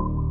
you